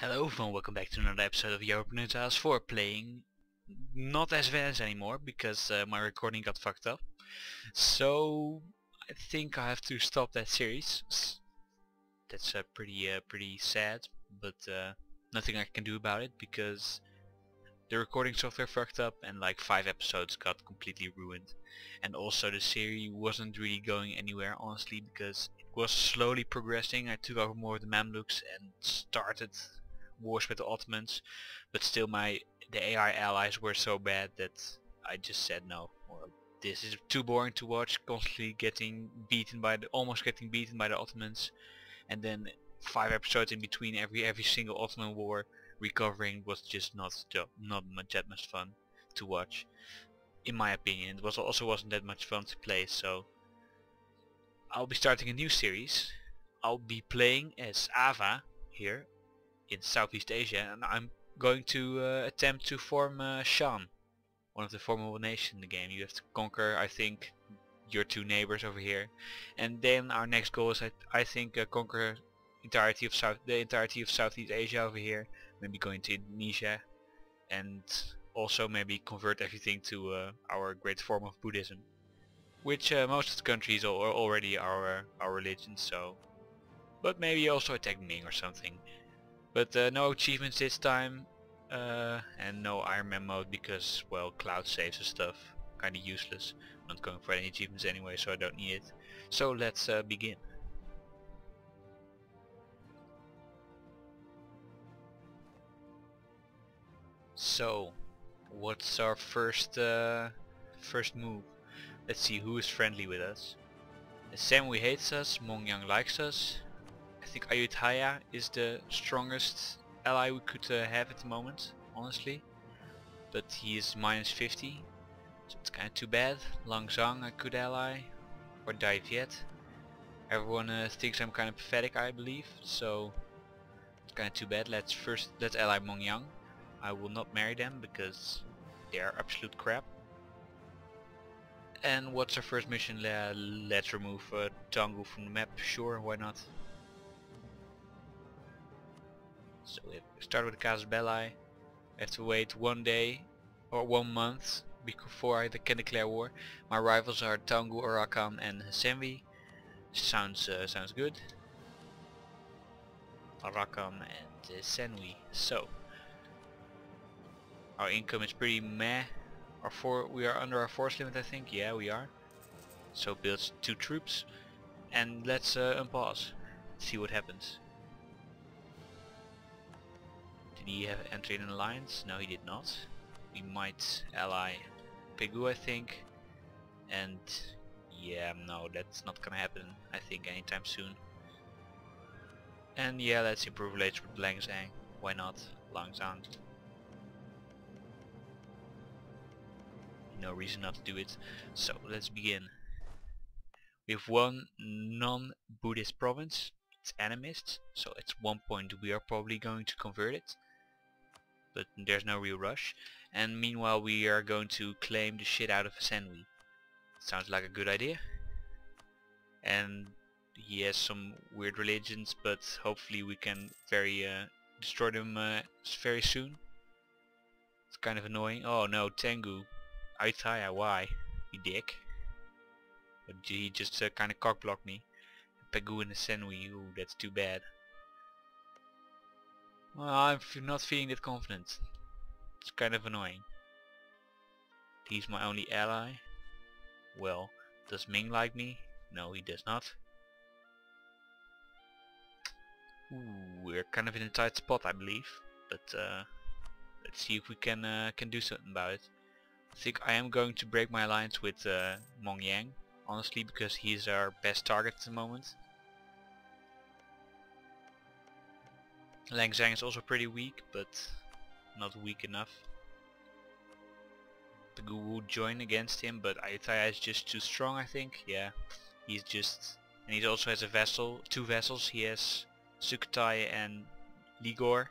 Hello everyone, welcome back to another episode of Europa Universalis 4 playing not as Vans anymore because uh, my recording got fucked up. So I think I have to stop that series. That's uh, pretty uh, pretty sad, but uh, nothing I can do about it because the recording software fucked up and like 5 episodes got completely ruined. And also the series wasn't really going anywhere honestly because it was slowly progressing. I took over more of the Mamluks and started wars with the Ottomans, but still my the AI allies were so bad that I just said no. This is too boring to watch, constantly getting beaten by the almost getting beaten by the Ottomans, and then five episodes in between every every single Ottoman war recovering was just not not much that much fun to watch. In my opinion, it was also wasn't that much fun to play. So I'll be starting a new series. I'll be playing as Ava here in Southeast Asia and I'm going to uh, attempt to form uh, Shan, one of the formidable nations in the game. You have to conquer, I think, your two neighbors over here, and then our next goal is, I, I think, uh, conquer entirety of South, the entirety of Southeast Asia over here. Maybe going to Indonesia, and also maybe convert everything to uh, our great form of Buddhism, which uh, most of the countries are already our our religion. So, but maybe also attack Ming or something. But uh, no achievements this time uh, and no Iron Man mode because well cloud saves and stuff kinda useless. I'm not going for any achievements anyway so I don't need it. So let's uh, begin. So what's our first uh, first move? Let's see who is friendly with us. Samui hates us, Mongyang likes us, think Ayutthaya is the strongest ally we could uh, have at the moment, honestly. But he is minus 50, so it's kinda too bad. Lan Xang a good ally, or Dai Viet. Everyone uh, thinks I'm kinda pathetic I believe, so it's kinda too bad. Let's first, let's ally Mongyang. I will not marry them because they are absolute crap. And what's our first mission? let's remove uh, Toungoo from the map. Sure, why not? So we start with Casus Belli. I have to wait one day or one month before I can declare war. My rivals are Toungoo, Arakan and Senwi. Sounds uh, sounds good. Arakan and uh, Senwi. So our income is pretty meh. Our for we are under our force limit I think. Yeah we are. So build two troops and let's uh, unpause. See what happens. He have entered an alliance? No, he did not. We might ally Pegu, I think. And yeah, no, that's not gonna happen, I think, anytime soon. And yeah, let's improve relations with Lan Xang. Why not? Lan Xang. No reason not to do it. So, let's begin. We have one non-Buddhist province. It's animist, so at one point we are probably going to convert it but there's no real rush. And meanwhile we are going to claim the shit out of Senwi. Sounds like a good idea. And he has some weird religions, but hopefully we can very uh, destroy them uh, very soon. It's kind of annoying. Oh no, Toungoo. Ayutthaya, why? You dick. But he just uh, kind of cockblocked me. Pegu and Senwi, ooh, that's too bad. Well, I'm not feeling that confident. It's kind of annoying. He's my only ally. Well, does Ming like me? No, he does not. Ooh, we're kind of in a tight spot, I believe. But uh, let's see if we can uh, can do something about it. I think I am going to break my alliance with uh, Mongyang, honestly, because he's our best target at the moment. Lan Xang is also pretty weak, but not weak enough. The Gu would join against him, but Ayutthaya is just too strong I think. Yeah, he's just... And he also has a vessel, two vessels. He has Sukhothai and Ligor.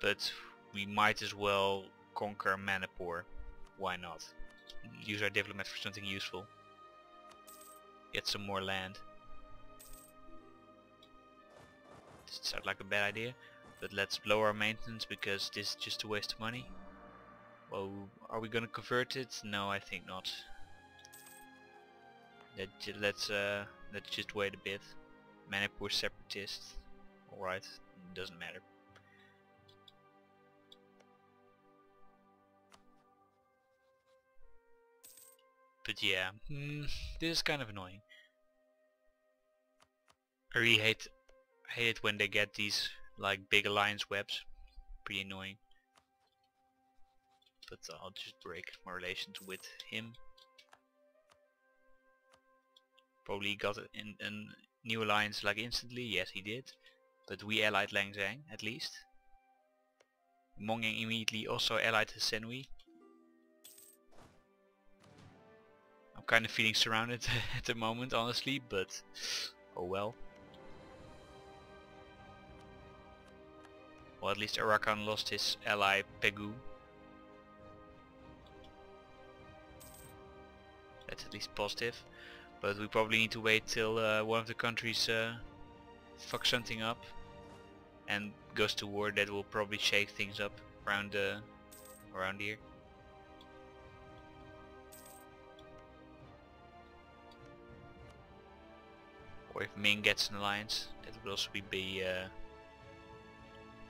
But we might as well conquer Manipur. Why not? Use our diplomat for something useful. Get some more land. Sounds like a bad idea. But let's lower our maintenance because this is just a waste of money. Well, are we gonna convert it? No, I think not. Let, let's uh, let's just wait a bit. Manipur separatists. Alright, doesn't matter. But yeah, mm, this is kind of annoying. I really hate, hate it when they get these like big alliance webs. Pretty annoying. But I'll just break my relations with him. Probably got a, in, a new alliance like instantly, yes he did. But we allied Lan Xang at least. Mongyang immediately also allied to Senwi. I'm kind of feeling surrounded at the moment honestly, but oh well. Well at least Arakan lost his ally Pegu. That's at least positive. But we probably need to wait till uh, one of the countries uh, fucks something up and goes to war that will probably shake things up around uh, around here. Or if Ming gets an alliance, that would also be uh,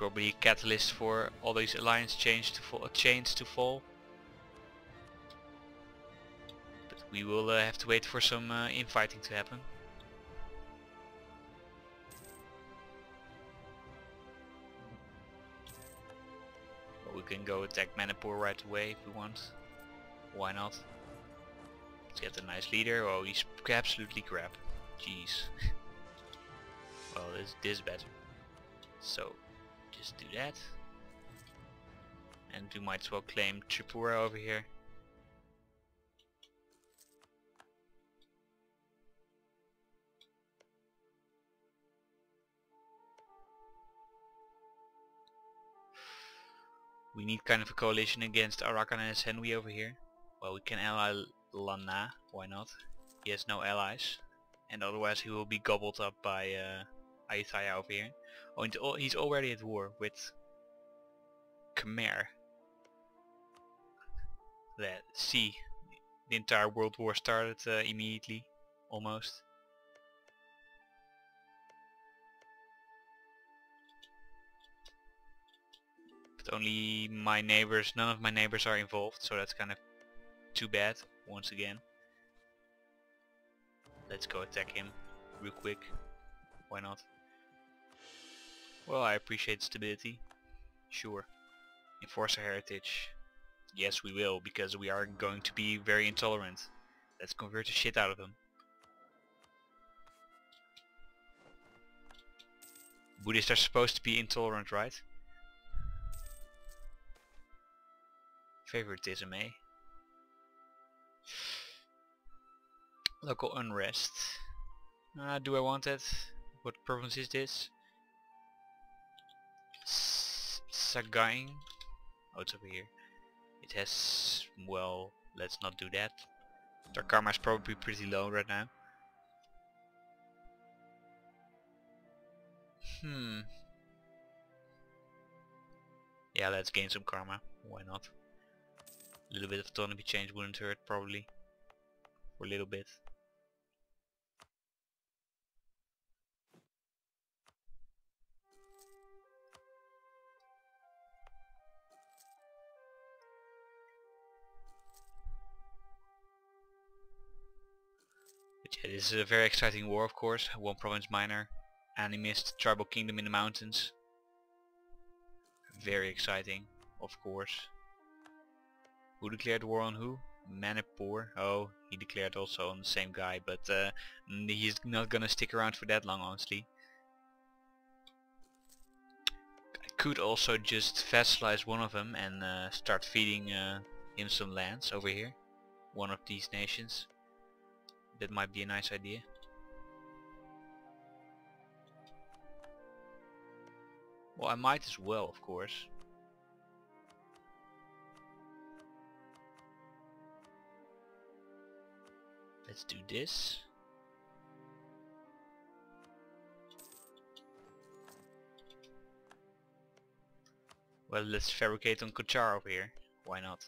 probably a catalyst for all these alliance chains to fall. Chains to fall. But we will uh, have to wait for some uh, infighting to happen. we can go attack Manipur right away if we want. Why not? Let's get a nice leader. Oh, he's absolutely crap. Jeez. well, this, this is better. So, just do that. And we might as well claim Tripura over here. We need kind of a coalition against Arakan and Senwi over here. Well, we can ally Lan Na, why not? He has no allies. And otherwise he will be gobbled up by uh, over here. Oh, he's already at war with Khmer. That see, the entire world war started uh, immediately, almost. But only my neighbors, none of my neighbors are involved, so that's kind of too bad, once again. Let's go attack him, real quick. Why not? Well, I appreciate stability. Sure. Enforce our heritage. Yes, we will, because we are going to be very intolerant. Let's convert the shit out of them. Buddhists are supposed to be intolerant, right? Favoritism, eh? Local unrest. Uh, do I want that? What province is this? Sagaing? Oh, it's over here. It has... well, let's not do that. Their karma is probably pretty low right now. Hmm. Yeah, let's gain some karma. Why not? A little bit of autonomy change wouldn't hurt probably. For a little bit. This is a very exciting war of course. One province minor, animist, tribal kingdom in the mountains. Very exciting, of course. Who declared war on who? Manipur. Oh, he declared also on the same guy, but uh, he's not gonna stick around for that long, honestly. I could also just vassalize one of them and uh, start feeding uh, him some lands over here. One of these nations. That might be a nice idea. Well, I might as well, of course. Let's do this. Well, let's fabricate on Kachar over here. Why not?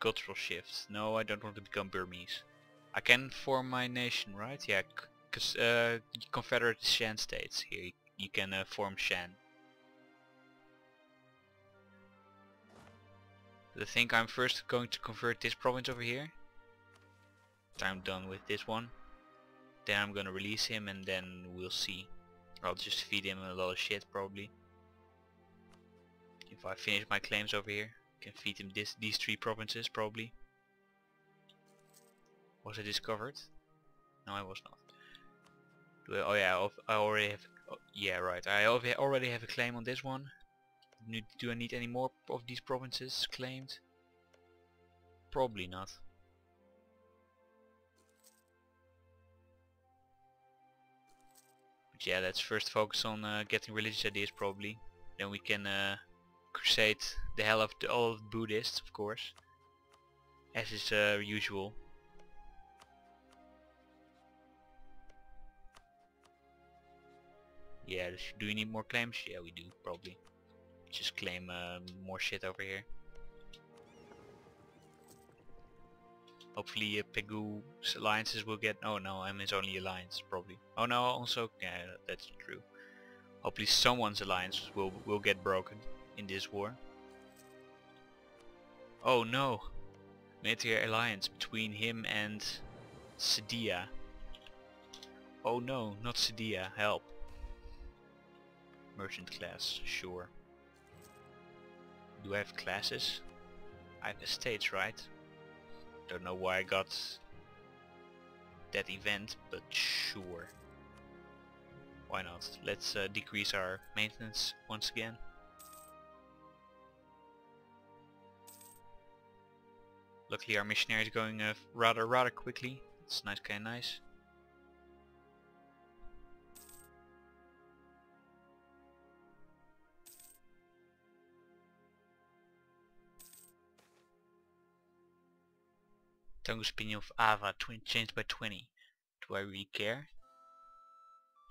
Cultural shifts. No, I don't want to become Burmese. I can form my nation, right? Yeah, because uh, Confederate Shan states here. You can uh, form Shan. I think I'm first going to convert this province over here. I'm done with this one. Then I'm gonna release him and then we'll see. I'll just feed him a lot of shit probably. If I finish my claims over here, I can feed him this these three provinces probably. Was I discovered? No, I was not. I, oh yeah, I already have. Oh, yeah, right. I already have a claim on this one. Do I need any more of these provinces claimed? Probably not. But yeah, let's first focus on uh, getting religious ideas probably. Then we can uh, crusade the hell of the, all of Buddhists, of course. As is uh, usual. Yeah, do we need more claims? Yeah, we do, probably. Just claim uh, more shit over here. Hopefully uh, Pegu's alliances will get... Oh no, I'm his only alliance, probably. Oh no, also... Yeah, that's true. Hopefully someone's alliance will, will get broken in this war. Oh no! Military alliance between him and Sedia. Oh no, not Sedia, help. Merchant class, sure. Do I have classes? I have estates, right? Don't know why I got that event, but sure. Why not? Let's uh, decrease our maintenance once again. Luckily our missionary is going uh, rather rather quickly. It's nice, kind of nice. Toungoo's opinion of Ava changed by 20. Do I really care?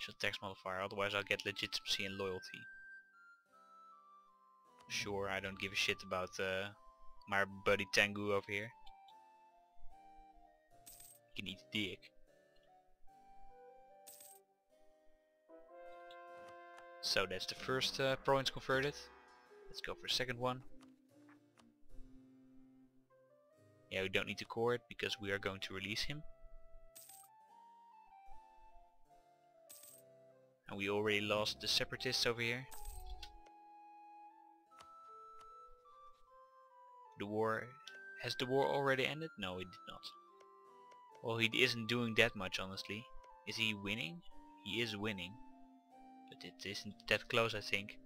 Just text modifier, otherwise I'll get legitimacy and loyalty. Sure, I don't give a shit about uh, my buddy Toungoo over here. You can eat a dick. So that's the first uh, province converted. Let's go for the second one. Yeah, we don't need to core it because we are going to release him. And we already lost the separatists over here. The war... Has the war already ended? No, it did not. Well, he isn't doing that much, honestly. Is he winning? He is winning. But it isn't that close, I think.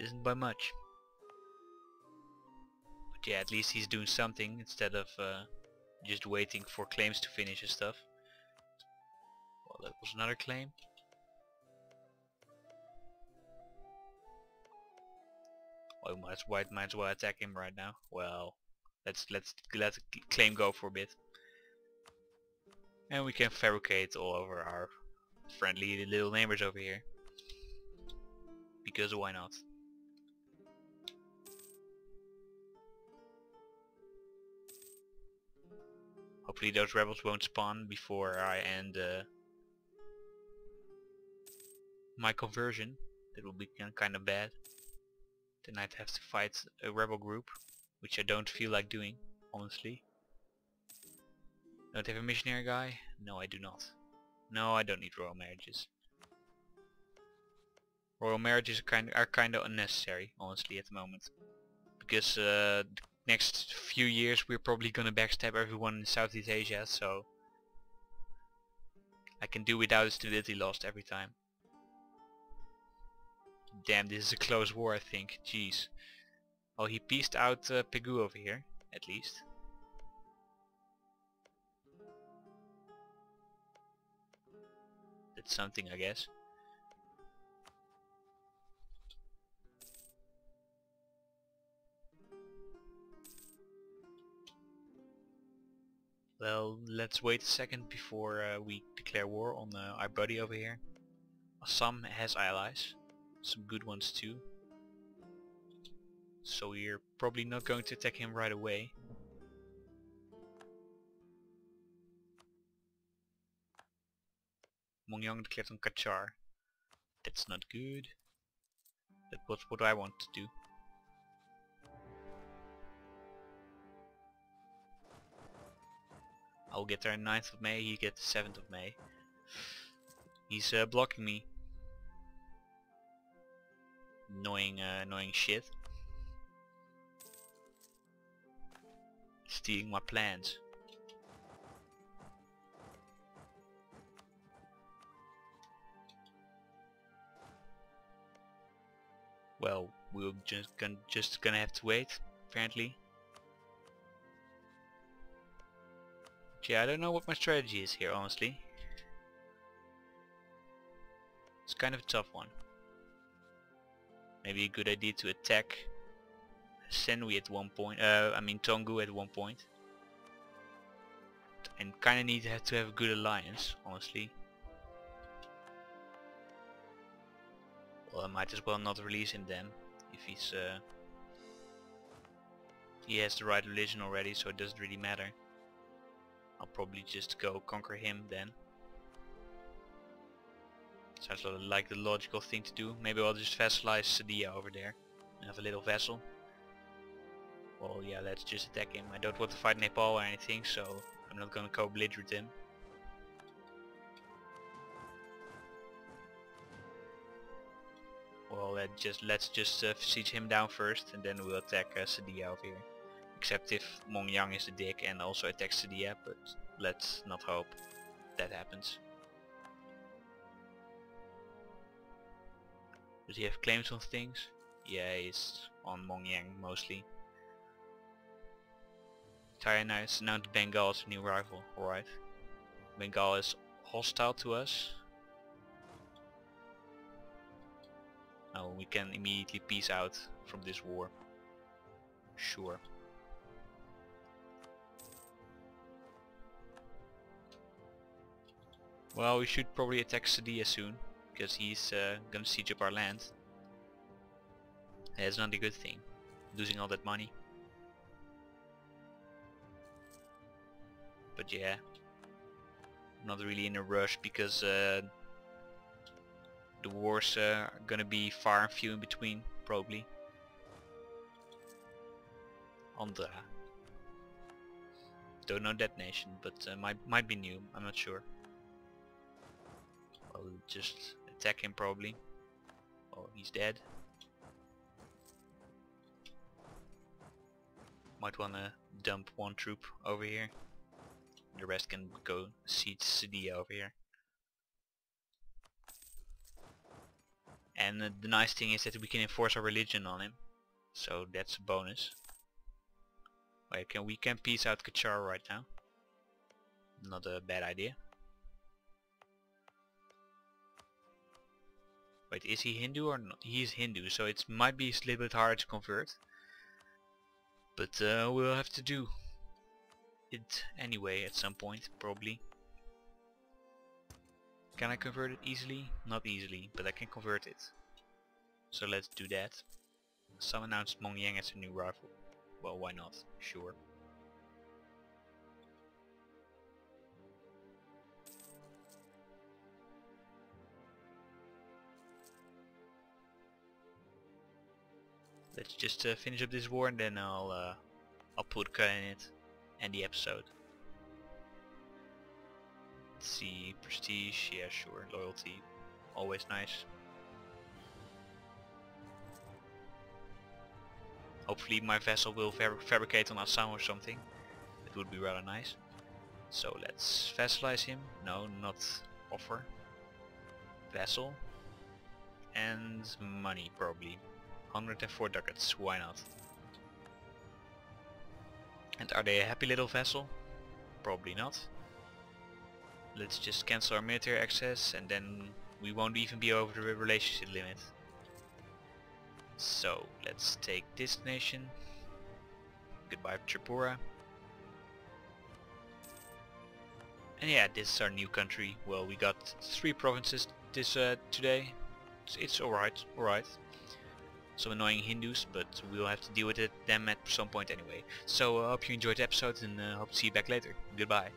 Isn't by much. But yeah, at least he's doing something instead of uh, just waiting for claims to finish and stuff. Well, that was another claim. Might as well, might as well attack him right now. Well, let's let's let claim go for a bit, and we can fabricate all over our friendly little neighbors over here. Because why not? Hopefully those rebels won't spawn before I end uh, my conversion. That will be kind of bad. Then I'd have to fight a rebel group, which I don't feel like doing, honestly. Don't have a missionary guy? No, I do not. No, I don't need royal marriages. Royal marriages are kind of, are kind of unnecessary, honestly, at the moment, because uh, next few years we're probably gonna backstab everyone in Southeast Asia, so I can do without a stability lost every time. Damn, this is a close war I think, jeez. Oh, he pieced out uh, Pegu over here, at least. That's something I guess. Well, let's wait a second before uh, we declare war on uh, our buddy over here. Assam has allies, some good ones too. So we're probably not going to attack him right away. Mongyang declared on Kachar. That's not good. That was what I want to do. I'll get there on 9th of May, he gets 7th of May. He's uh, blocking me. Annoying, uh, annoying shit. Stealing my plans. Well, we're just gonna just gonna have to wait, apparently. Yeah, I don't know what my strategy is here, honestly. It's kind of a tough one. Maybe a good idea to attack Senwi at one point, uh, I mean Toungoo at one point. And kinda need to have, to have a good alliance, honestly. Well, I might as well not release him then, if he's, uh, he has the right religion already, so it doesn't really matter. I'll probably just go conquer him then. Sounds like the logical thing to do. Maybe I'll just vassalize Sadia over there and have a little vessel. Well yeah, let's just attack him. I don't want to fight Nepal or anything, so I'm not gonna co-belligerate him. Well, let just let's just uh, siege him down first, and then we'll attack uh, Sadia over here. Except if Mongyang is a dick and also attacks the app, but let's not hope that happens. Does he have claims on things? Yeah, he's on Mongyang mostly. Tayana is now Bengal as a new rival, alright. Bengal is hostile to us. Now we can immediately peace out from this war. Sure. Well, we should probably attack Sadia soon because he's uh, gonna siege up our land. That's not a good thing, losing all that money. But yeah, I'm not really in a rush because uh, the wars uh, are gonna be far and few in between, probably. Andhra. Don't know that nation, but uh, might might be new. I'm not sure. I'll just attack him probably. Oh, he's dead. Might wanna dump one troop over here. The rest can go siege Sadia over here. And the nice thing is that we can enforce our religion on him. So that's a bonus. Wait, can we can peace out Kachar right now. Not a bad idea. Wait, is he Hindu or not? He is Hindu, so it might be a little bit hard to convert. But uh, we'll have to do it anyway at some point, probably. Can I convert it easily? Not easily, but I can convert it. So let's do that. Some announced Mongyang as a new rival. Well, why not? Sure. Let's just uh, finish up this war and then I'll uh, I'll put cut in it and the episode. Let's see, prestige, yeah sure, loyalty, always nice. Hopefully my vessel will fabricate on Assam or something. It would be rather nice. So let's vassalize him. No, not offer. Vessel. And money probably. 104 ducats, why not? And are they a happy little vessel? Probably not. Let's just cancel our military access and then we won't even be over the relationship limit. So let's take this nation. Goodbye Tripura. And yeah, this is our new country. Well, we got three provinces this uh, today. It's, it's alright, alright. Some annoying Hindus, but we'll have to deal with it, them at some point anyway. So I uh, hope you enjoyed the episode and uh, hope to see you back later. Goodbye.